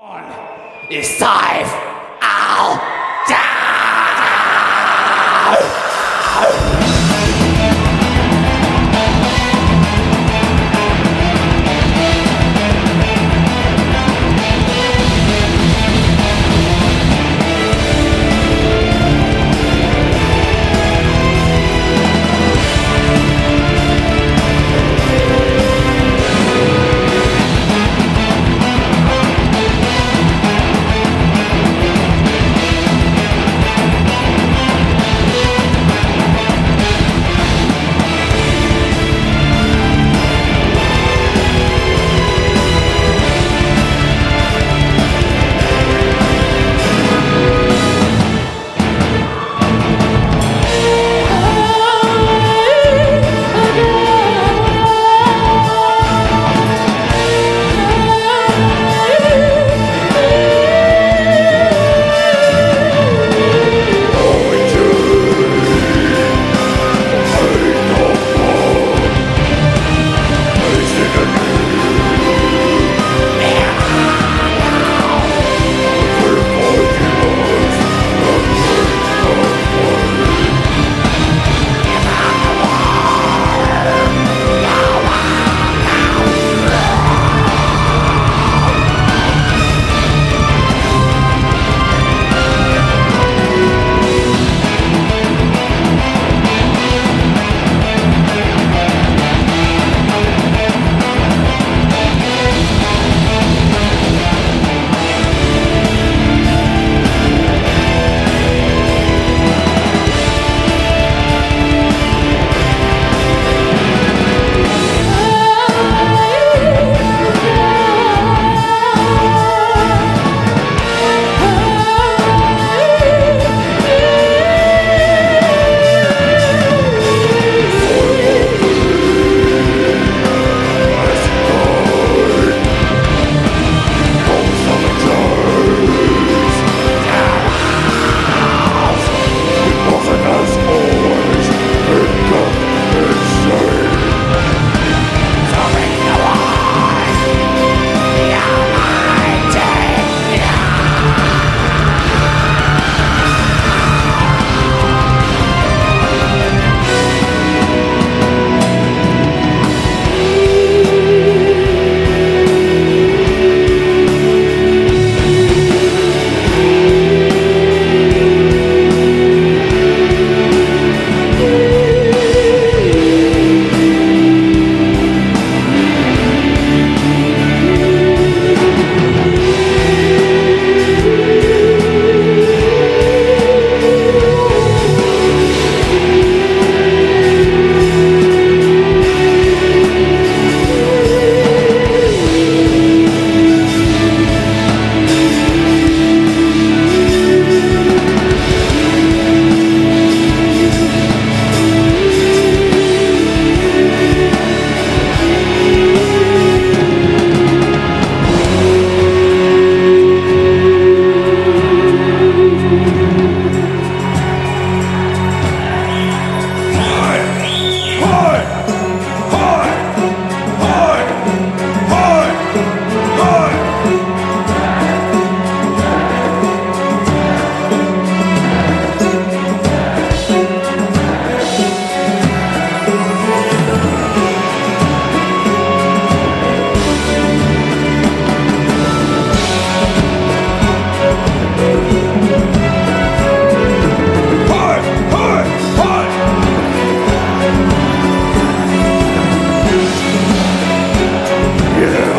It's time Yeah.